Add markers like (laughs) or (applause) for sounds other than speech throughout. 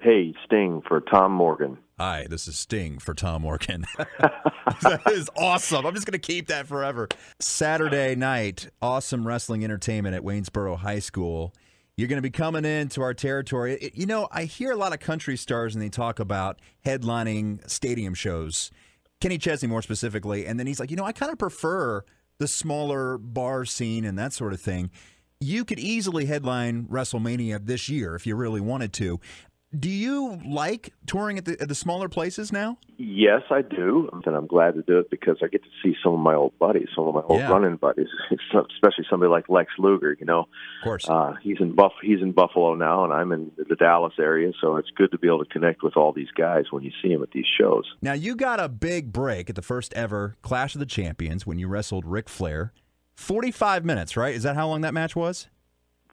Hey, Sting for Tom Morgan. Hi, this is Sting for Tom Morgan. (laughs) that is awesome. I'm just going to keep that forever. Saturday night, awesome wrestling entertainment at Waynesboro High School. You're going to be coming into our territory. It- you know, I hear a lot of country stars and they talk about headlining stadium shows. Kenny Chesney, more specifically. And then he's like, you know, I kind of prefer the smaller bar scene and that sort of thing. You could easily headline WrestleMania this year if you really wanted to. Do you like touring at the, at the smaller places now? Yes, I do, and I'm glad to do it because I get to see some of my old buddies, some of my old Yeah. running buddies, (laughs) especially somebody like Lex Luger. You know, Of course. uh, he's in Buff, he's in Buffalo now, and I'm in the Dallas area, so it's good to be able to connect with all these guys when you see them at these shows. Now, you got a big break at the first ever Clash of the Champions when you wrestled Ric Flair. 45 minutes, right? Is that how long that match was?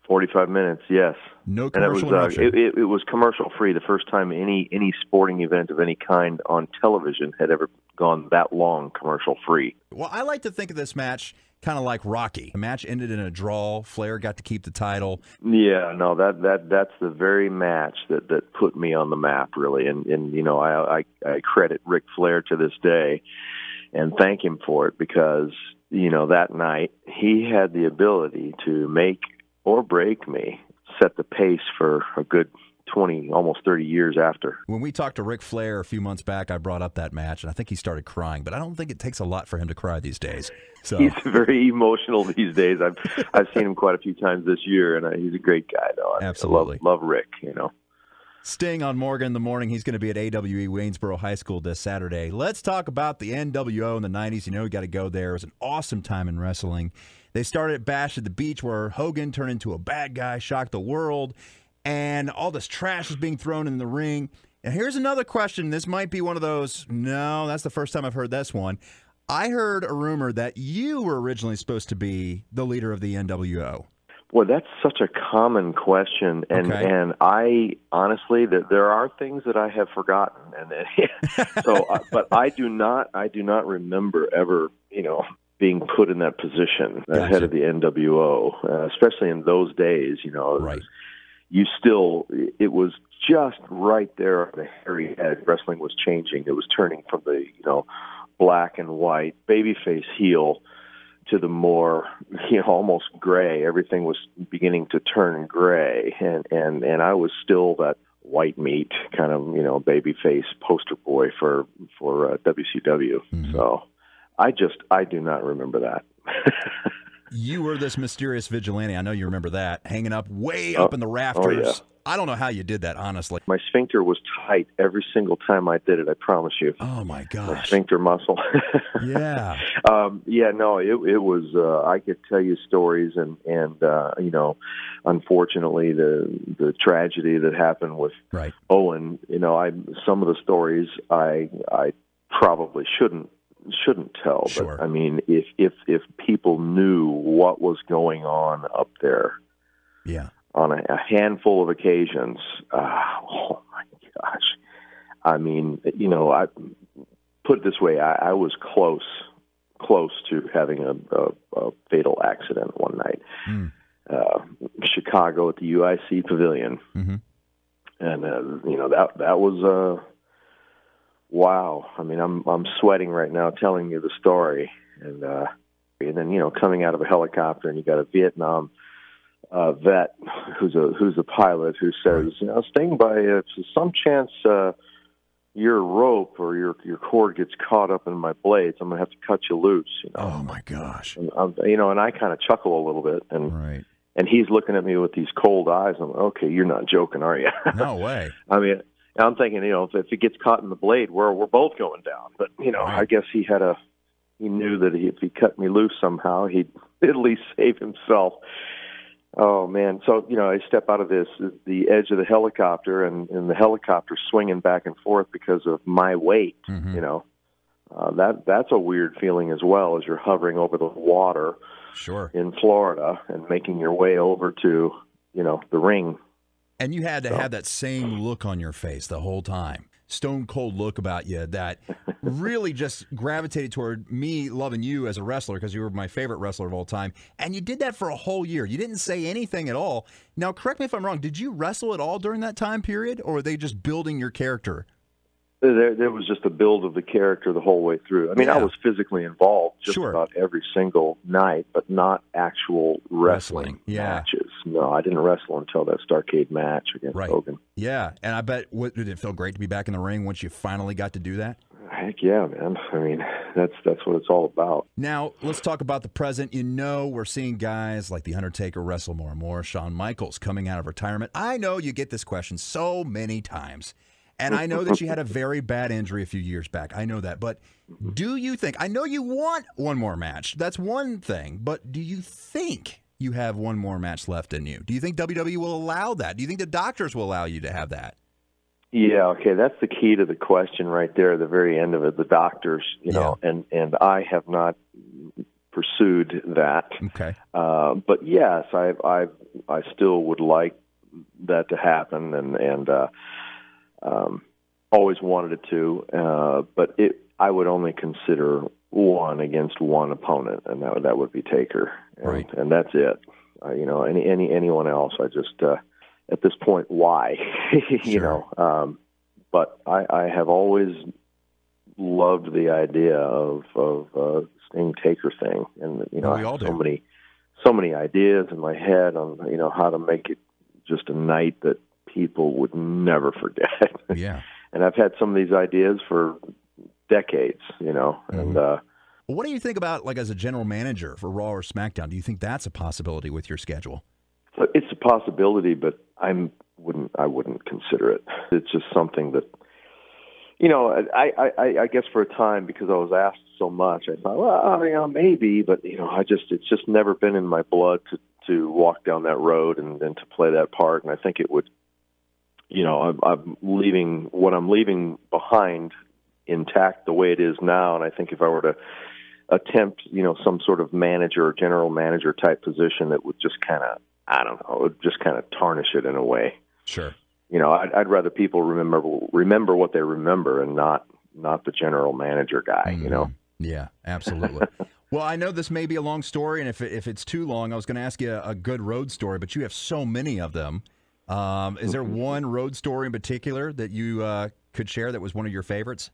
45 minutes, yes. No and it was commercial uh, it, it, it was commercial free. The first time any any sporting event of any kind on television had ever gone that long commercial free. well, I like to think of this match kind of like Rocky. The match ended in a draw. Flair got to keep the title. Yeah, no, that that that's the very match that that put me on the map, really. And and you know, I I, I credit Ric Flair to this day, and thank him for it because you know that night he had the ability to make or break me, set the pace for a good twenty, almost thirty years after. When we talked to Ric Flair a few months back, I brought up that match, and I think he started crying. But I don't think it takes a lot for him to cry these days. So He's (laughs) very emotional these days. I've I've seen him quite a few times this year, and uh, he's a great guy, though. I Absolutely. love, love Ric. You know. Sting on Morgan in the morning. He's going to be at AWE Waynesboro High School this Saturday. Let's talk about the NWO in the 90s. You know, we got to go there. It was an awesome time in wrestling. They started at Bash at the Beach, where Hogan turned into a bad guy, shocked the world, and all this trash was being thrown in the ring. And here's another question. This might be one of those. No, that's the first time I've heard this one. I heard a rumor that you were originally supposed to be the leader of the NWO. Well, that's such a common question, and Okay. and I honestly that there are things that I have forgotten, and (laughs) so, uh, but I do not, I do not remember ever, you know, being put in that position Gotcha. ahead of the NWO, uh, especially in those days. You know, Right. you still, it was just right there on the hairy head. Wrestling was changing; it was turning from the you know black and white babyface heel to the more (laughs) you know almost gray everything was beginning to turn gray and and and I was still that white meat kind of you know baby face poster boy for for uh, WCW so I just I do not remember that (laughs) You were this mysterious vigilante. I know you remember that, hanging up way up Oh, in the oh, rafters. yeah. I don't know how you did that, honestly. my sphincter was tight every single time I did it I promise you Oh my my gosh. sphincter muscle (laughs) Yeah. um yeah no it it was uh i could tell you stories and and uh you know unfortunately the the tragedy that happened with Right. owen you know i some of the stories i i probably shouldn't shouldn't tell Sure. but i mean if if if people knew what was going on up there Yeah. on a, a handful of occasions. Uh, (laughs) oh my gosh! I mean, you know, I put it this way: I, I was close, close to having a, a, a fatal accident one night. Mm. Uh, Chicago at the UIC Pavilion, Mhm. and uh, you know that that was uh, wow. I mean, I'm I'm sweating right now telling you the story, and uh, and then you know coming out of a helicopter, and you got a Vietnam uh, vet who's a who's a pilot who says, you know, Sting by if some chance uh, your rope or your your cord gets caught up in my blades, I'm gonna have to cut you loose. You know, Oh my gosh. and, um, you know, and I kind of chuckle a little bit, and Right. and he's looking at me with these cold eyes. I'm like, okay, you're not joking, are you? No (laughs) way. I mean, I'm thinking, you know, if, if it gets caught in the blade, we're we're both going down. But you know, Right. I guess he had a he knew that he, if he cut me loose somehow, he'd (laughs) at least save himself. Oh man! So you know, I step out of this the edge of the helicopter, and, and the helicopter swinging back and forth because of my weight. Mhm. You know, uh, that that's a weird feeling as well as you're hovering over the water Sure. in Florida and making your way over to you know the ring And you had to So- have that same look on your face the whole time. stone cold look about you that really (laughs) just gravitated toward me loving you as a wrestler because you were my favorite wrestler of all time. And you did that for a whole year. You didn't say anything at all. Now, correct me if I'm wrong. Did you wrestle at all during that time period, or were they just building your character? There, there was just a build of the character the whole way through. I mean, Yeah. I was physically involved just Sure. about every single night, but not actual wrestling, Wrestling, yeah. matches. No, I didn't wrestle until that Starcade match against Right. Hogan. Yeah, and I bet what, did it feel great to be back in the ring once you finally got to do that? Heck yeah, man. I mean, that's that's what it's all about. Now, let's talk about the present. You know, we're seeing guys like The Undertaker wrestle more and more. Shawn Michaels coming out of retirement. I know you get this question so many times. And I know that you had a (laughs) very bad injury a few years back. I know that. But do you think, I know you want one more match. That's one thing. But do you think you have one more match left in you? Do you think WWE will allow that? Do you think the doctors will allow you to have that? Yeah, okay, that's the key to the question right there the very end of it. The doctors, you know, and and I have not pursued that. Okay. Uh, but yes, I I I still would like that to happen, and and uh, um, always wanted it to. Uh, but it I would only consider one against one opponent, and that would, that would be Taker, and, Right. and that's it. Uh, you know, any any anyone else, I just uh, at this point, why? (laughs) you Sure. know, um, but I, I have always loved the idea of of uh, Sting Taker thing, and you know, Well, we I all have so do. many so many ideas in my head on you know how to make it just a night that people would never forget. (laughs) Yeah. and I've had some of these ideas for decades, you know, and uh, Well, what do you think about, like, as a general manager for Raw or SmackDown? Do you think that's a possibility with your schedule? it's a possibility, but I'm wouldn't I wouldn't consider it. It's just something that you know I I I, guess for a time because I was asked so much, I thought, well, you know, maybe, but you know, I just it's just never been in my blood to to walk down that road and, and to play that part, and I think it would. You know, I'm, I'm leaving what I'm leaving behind intact the way it is now, and I think if I were to attempt, you know, some sort of manager or general manager type position, it would just kind of, I don't know, it would just kind of tarnish it in a way. Sure. You know, I'd, I'd rather people remember remember what they remember and not not the general manager guy. You know, Mhm. Yeah, absolutely. (laughs) well, I know this may be a long story, and if it, if it's too long, I was going to ask you a, a good road story, but you have so many of them. Um, is there one road story in particular that you uh, could share that was one of your favorites?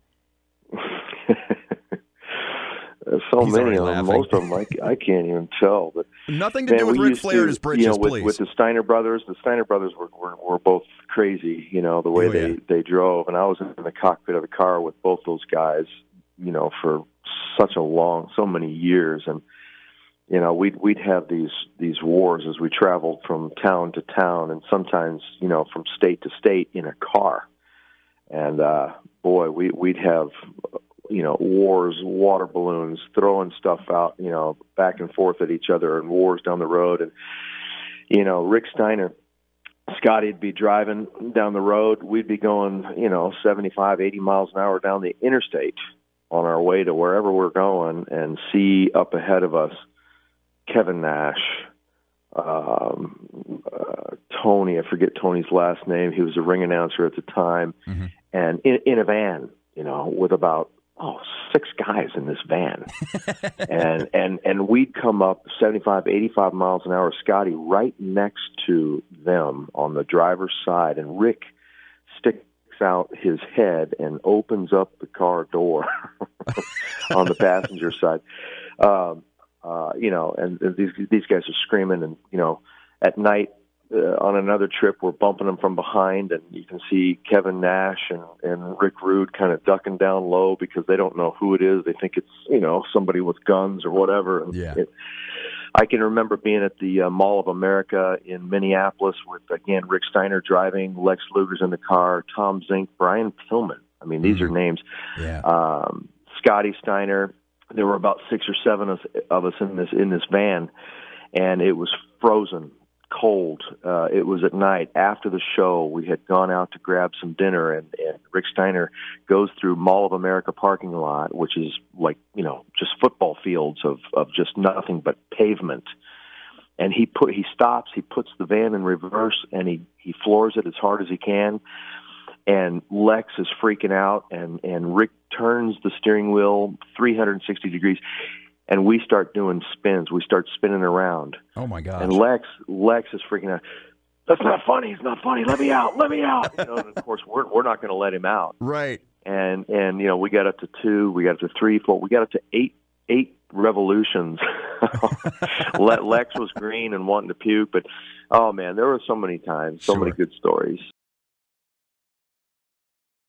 There's so He's many of them. laughing. Most of them I, I can't even tell. But Nothing to Man, do with we Ric used Flair to, and his britches, you know, with, please. with the Steiner brothers. The Steiner brothers were were, were both crazy. You know the way Oh, they yeah. they drove, and I was in the cockpit of the car with both those guys. You know, for such a long, so many years, and you know we'd we'd have these these wars as we traveled from town to town, and sometimes you know from state to state in a car. And uh, boy, we we'd have you know wars, water balloons, throwing stuff out, you know, back and forth at each other, and wars down the road. And you know, Rick Steiner, Scotty'd be driving down the road. We'd be going, you know, seventy-five, eighty miles an hour down the interstate on our way to wherever we're going, and see up ahead of us Kevin Nash, um, uh, Tony. I forget Tony's last name. He was a ring announcer at the time, Mhm. and in, in a van, you know, with about oh six guys in this van, and and and we'd come up 75, 85 miles an hour. Scotty right next to them on the driver's side, and Rick sticks out his head and opens up the car door (laughs) on the passenger side. Um, uh, you know, and these these guys are screaming, and you know, at night uh, on another trip, we're bumping them from behind, and you can see Kevin Nash and and Rick Rude kind of ducking down low because they don't know who it is. They think it's you know somebody with guns or whatever. And Yeah. It, I can remember being at the uh, Mall of America in Minneapolis with again Rick Steiner driving, Lex Luger's in the car, Tom Zenk, Brian Pillman. I mean, these are Mhm. names yeah. um, Scotty Steiner. There were about six or seven of, of us in this in this van, and it was frozen, cold. Uh, it was at night after the show. We had gone out to grab some dinner, and, and Rick Steiner goes through Mall of America parking lot, which is like you know just football fields of of just nothing but pavement. And he put he stops, he puts the van in reverse, and he he floors it as hard as he can and Lex is freaking out, and and Rick turns the steering wheel 360 degrees, and we start doing spins. We start spinning around. Oh my god! And Lex Lex is freaking out. That's not funny. It's not funny. Let me out. Let me out. You know, and of course, we're we're not going to let him out. Right. And and you know, we got up to two. We got up to three, four. We got up to eight eight revolutions. (laughs) Lex was green and wanting to puke, but oh man, there were so many times, so Sure. many good stories.